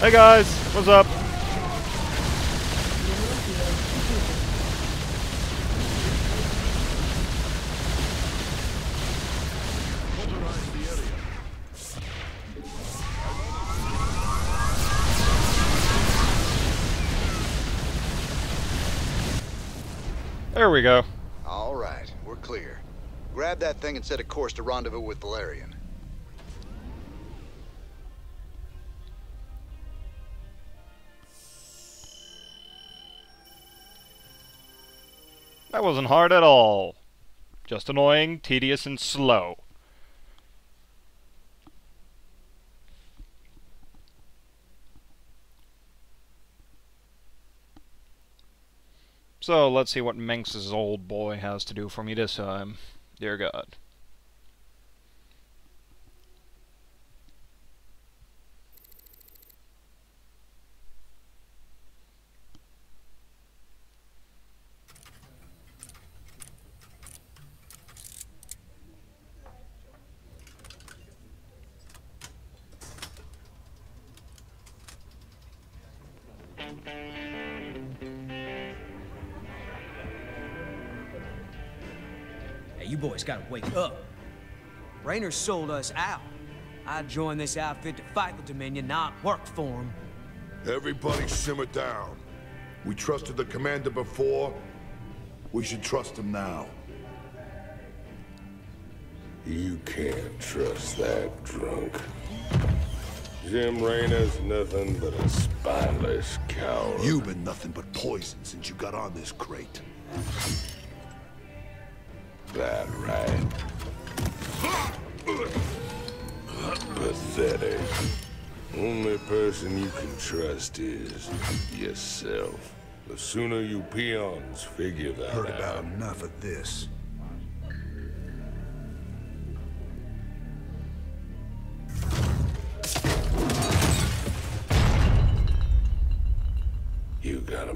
Hey guys, what's up? There we go. All right, we're clear. Grab that thing and set a course to rendezvous with Valerian. That wasn't hard at all. Just annoying, tedious, and slow. So, let's see what Mengsk's old boy has to do for me this time. Dear God. Hey, you boys gotta wake up. Raynor sold us out. I joined this outfit to fight the Dominion, not work for him. Everybody simmer down. We trusted the commander before. We should trust him now. You can't trust that drunk. Jim Raynor's nothing but a spineless coward. You've been nothing but poison since you got on this crate. That right. Pathetic. Only person you can trust is yourself. The sooner you peons figure that Heard out. about enough of this.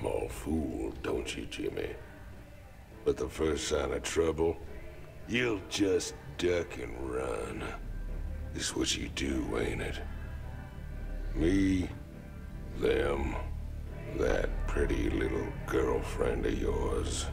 You got 'em all fooled, don't you, Jimmy? But the first sign of trouble, you'll just duck and run. It's what you do, ain't it? Me, them, that pretty little girlfriend of yours.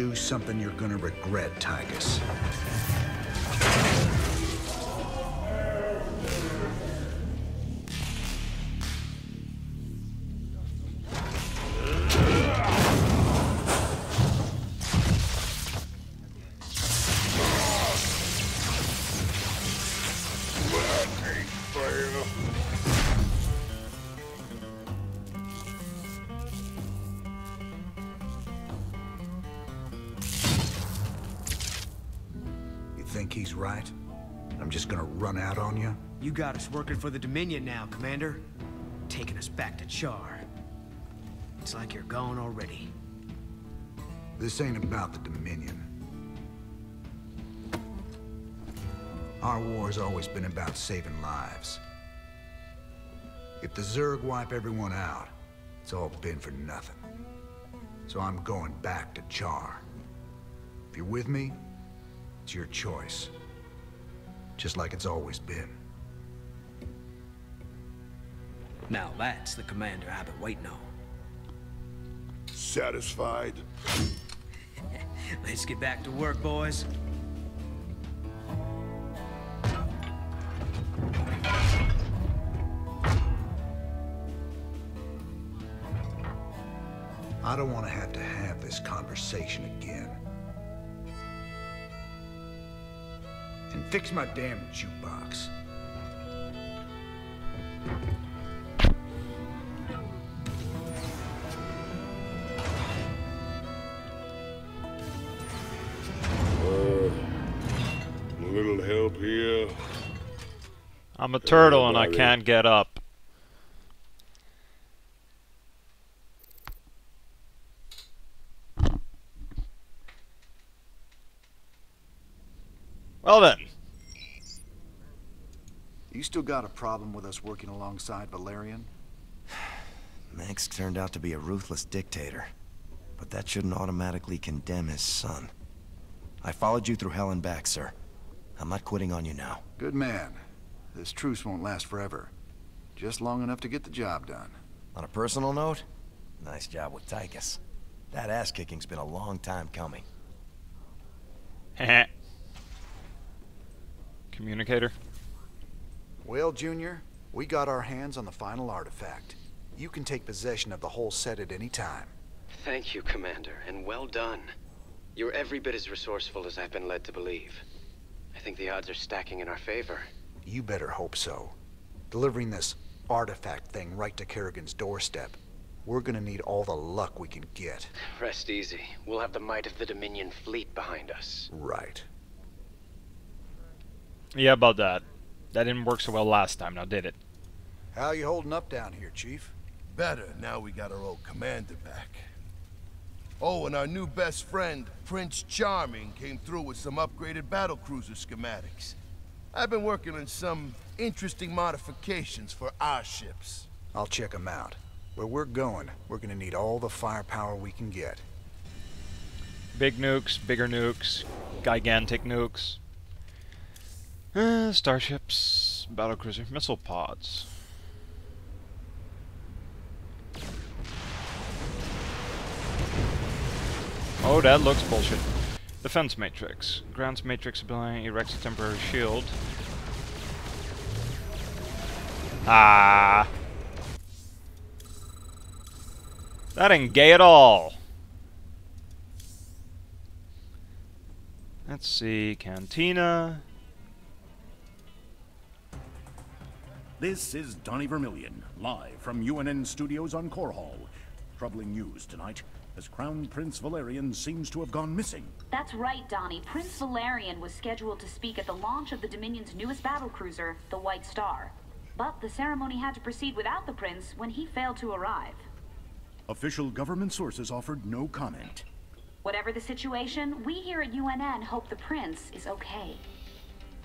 Do something you're gonna regret, Tychus. You right? I'm just gonna run out on you? You got us working for the Dominion now, Commander. Taking us back to Char. It's like you're gone already. This ain't about the Dominion. Our war's always been about saving lives. If the Zerg wipe everyone out, it's all been for nothing. So I'm going back to Char. If you're with me, it's your choice. Just like it's always been. Now that's the commander I've been waiting on. Satisfied? Let's get back to work, boys. I don't want to have to have this conversation again. Fix my damn jukebox. Uh, a little help here. I'm a turtle and I can't get up. Well then. You still got a problem with us working alongside Valerian? Mengsk turned out to be a ruthless dictator. But that shouldn't automatically condemn his son. I followed you through hell and back, sir. I'm not quitting on you now. Good man. This truce won't last forever. Just long enough to get the job done. On a personal note, nice job with Tychus. That ass-kicking's been a long time coming. Heh. Communicator. Well, Junior, we got our hands on the final artifact. You can take possession of the whole set at any time. Thank you, Commander, and well done. You're every bit as resourceful as I've been led to believe. I think the odds are stacking in our favor. You better hope so. Delivering this artifact thing right to Kerrigan's doorstep. We're gonna need all the luck we can get. Rest easy. We'll have the might of the Dominion fleet behind us. Right. Yeah, about that. That didn't work so well last time, now did it? How you holding up down here, Chief? Better, now we got our old commander back. Oh, and our new best friend, Prince Charming, came through with some upgraded battlecruiser schematics. I've been working on some interesting modifications for our ships. I'll check them out. Where we're going, we're gonna need all the firepower we can get. Big nukes, bigger nukes, gigantic nukes. Uh, starships, battlecruiser, missile pods. Oh, that looks bullshit. Defense matrix. Grants matrix ability, erects a temporary shield. Ah. That ain't gay at all. Let's see, Cantina. This is Donnie Vermillion, live from UNN Studios on Korhal. Troubling news tonight, as Crown Prince Valerian seems to have gone missing. That's right, Donnie. Prince Valerian was scheduled to speak at the launch of the Dominion's newest battlecruiser, the White Star. But the ceremony had to proceed without the prince when he failed to arrive. Official government sources offered no comment. Whatever the situation, we here at UNN hope the prince is okay.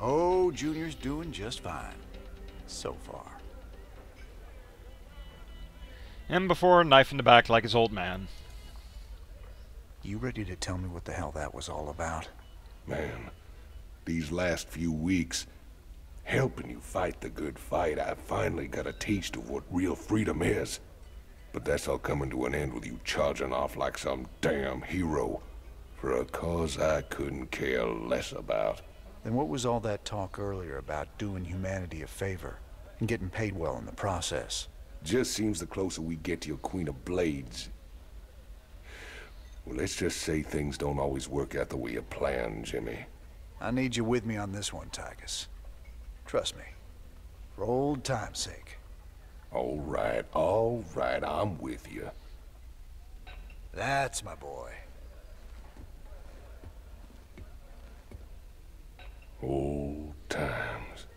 Oh, Junior's doing just fine. So far. And before, knife in the back like his old man. You ready to tell me what the hell that was all about? Man, these last few weeks, helping you fight the good fight, I finally got a taste of what real freedom is. But that's all coming to an end with you charging off like some damn hero for a cause I couldn't care less about. Then what was all that talk earlier about doing humanity a favor and getting paid well in the process? Just seems the closer we get to your Queen of Blades. Well, let's just say things don't always work out the way you plan, Jimmy. I need you with me on this one, Tychus. Trust me. For old time's sake. All right, all right, I'm with you. That's my boy. Old times.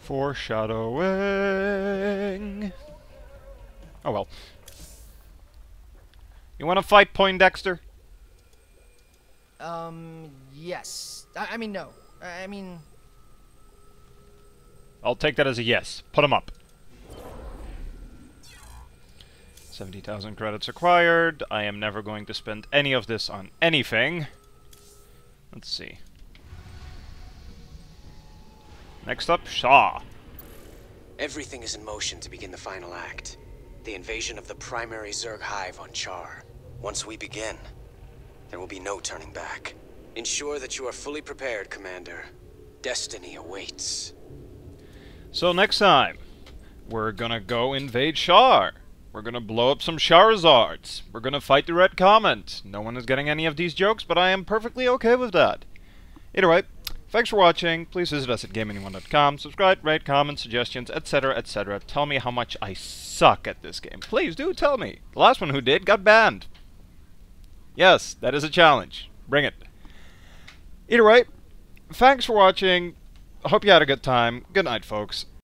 Foreshadowing. Oh well. You want to fight Poindexter? Um, yes. I, I mean, no. I, I mean... I'll take that as a yes. Put him up. 70,000 credits acquired. I am never going to spend any of this on anything. Let's see. Next up, Char. Everything is in motion to begin the final act. The invasion of the primary Zerg hive on Char. Once we begin, there will be no turning back. Ensure that you are fully prepared, Commander. Destiny awaits. So next time, we're gonna go invade Char. We're gonna blow up some Charizards. We're gonna fight the Red Comet. No one is getting any of these jokes, but I am perfectly okay with that. Either way, thanks for watching. Please visit us at GameAnyone.com. Subscribe, rate, comment, suggestions, etc., etc. Tell me how much I suck at this game. Please do tell me. The last one who did got banned. Yes, that is a challenge. Bring it. Either way, thanks for watching. I hope you had a good time. Good night, folks.